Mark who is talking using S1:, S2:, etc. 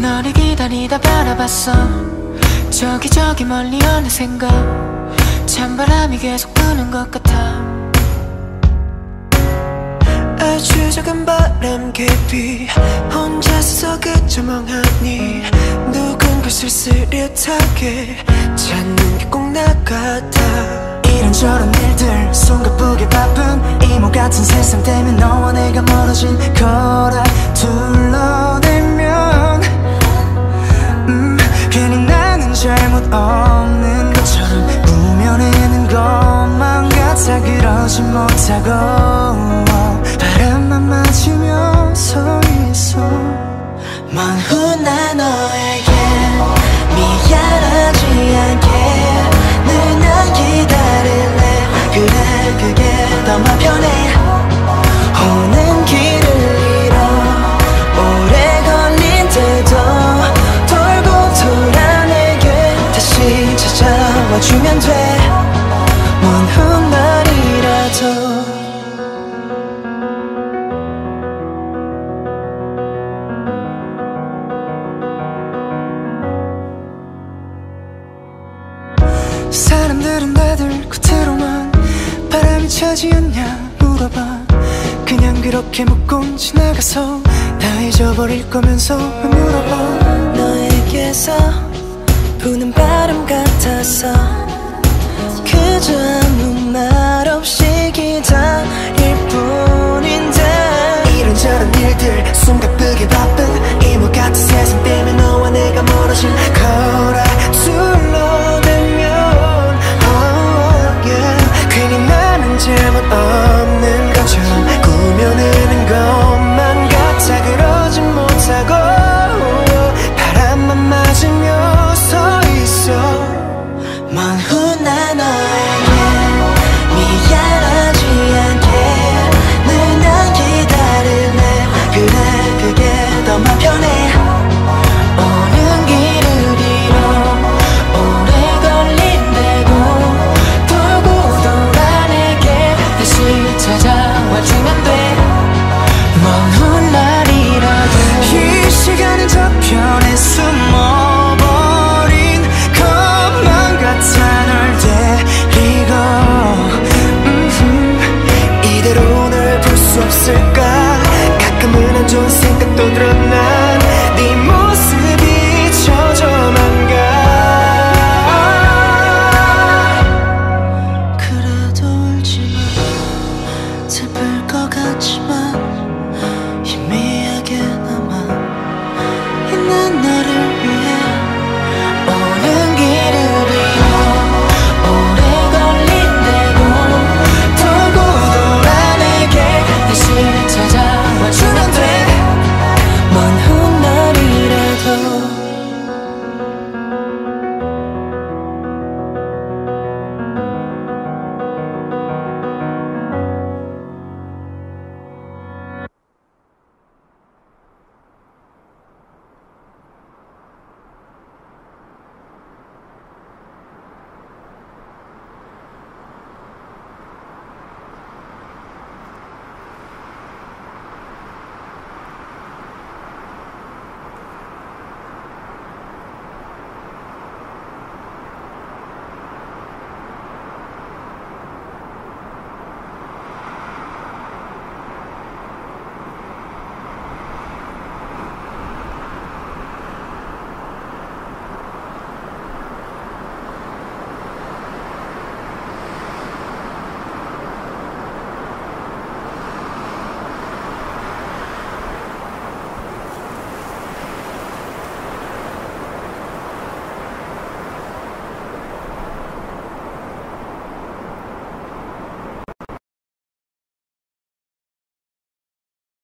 S1: 너를 기다리다 바라봤어. 저기 저기 멀리 어느샌가. 찬바람이 계속 부는 것 같아 작은 바람 깊이. 혼자서 그저 멍하니 누군가 쓸쓸하게 찾는 게 꼭 나 같아.
S2: 이런저런 일들 숨가쁘게 바쁜 이모 같은 세상 때문에 너와 내가 멀어진 거라 둘러대면. 음, 괜히 나는 잘못 없는 것처럼 우며내는 것만 같아. 그러지 못하고 찾아와주면 돼먼 훗날이라도. 사람들은 다들 겉으로만 바람이 차지 않냐 물어봐. 그냥 그렇게 묻고 지나가서 다 잊어버릴 거면서 물어봐. 너에게서 부는 바람 같아서 음